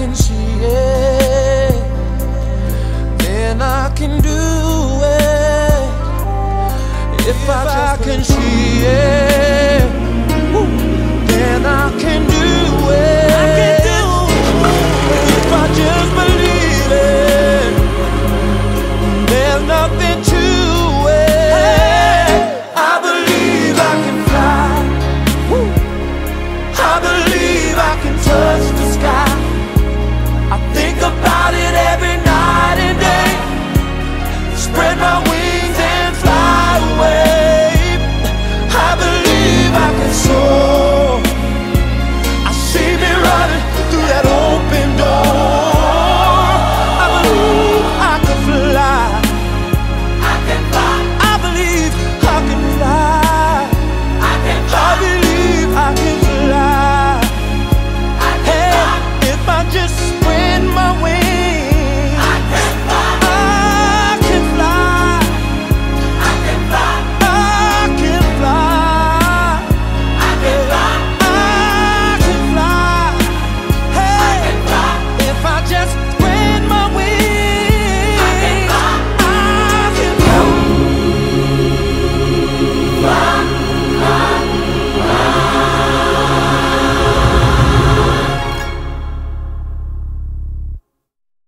can see it, then I can do it. If I, can see it,